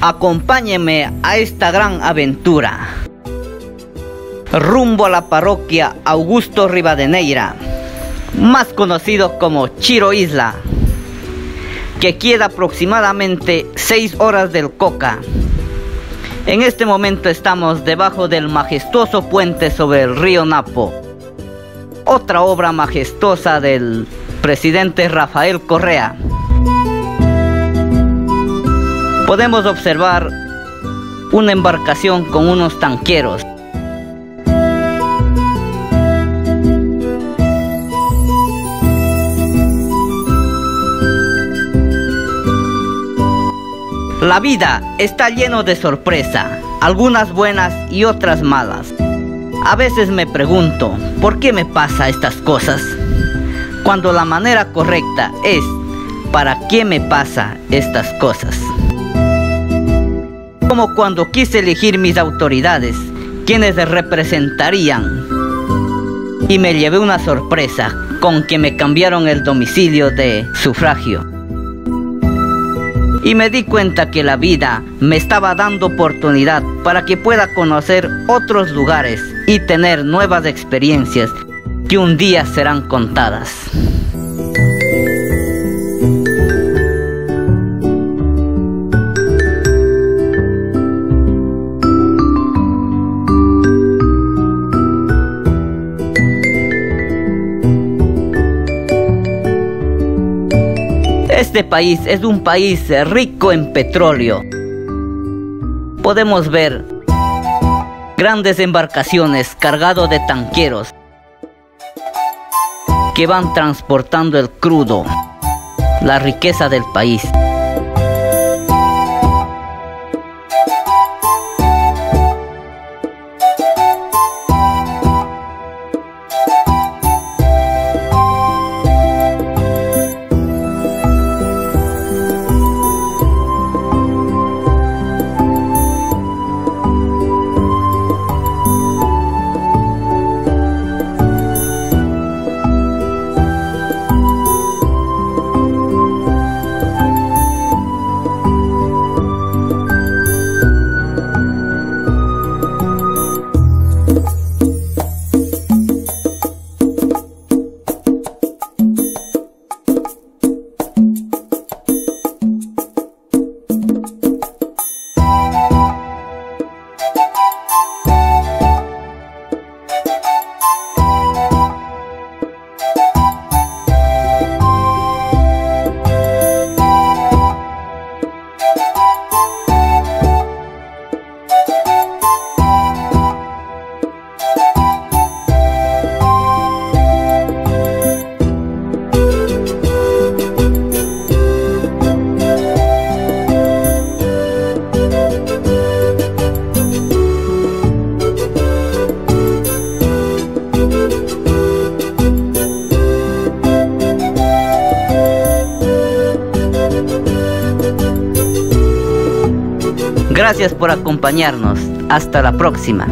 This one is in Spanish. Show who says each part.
Speaker 1: Acompáñenme a esta gran aventura. Rumbo a la parroquia Augusto Rivadeneira, más conocido como Chiro Isla, que queda aproximadamente 6 horas del Coca. En este momento estamos debajo del majestuoso puente sobre el río Napo, otra obra majestuosa del presidente Rafael Correa. Podemos observar una embarcación con unos tanqueros. La vida está lleno de sorpresa, algunas buenas y otras malas. A veces me pregunto, ¿por qué me pasa estas cosas? Cuando la manera correcta es, ¿para qué me pasa estas cosas? Como cuando quise elegir mis autoridades, quienes representarían. Y me llevé una sorpresa con que me cambiaron el domicilio de sufragio y me di cuenta que la vida me estaba dando oportunidad para que pueda conocer otros lugares y tener nuevas experiencias que un día serán contadas. Este país es un país rico en petróleo. Podemos ver grandes embarcaciones cargadas de tanqueros que van transportando el crudo, la riqueza del país. Gracias por acompañarnos. Hasta la próxima.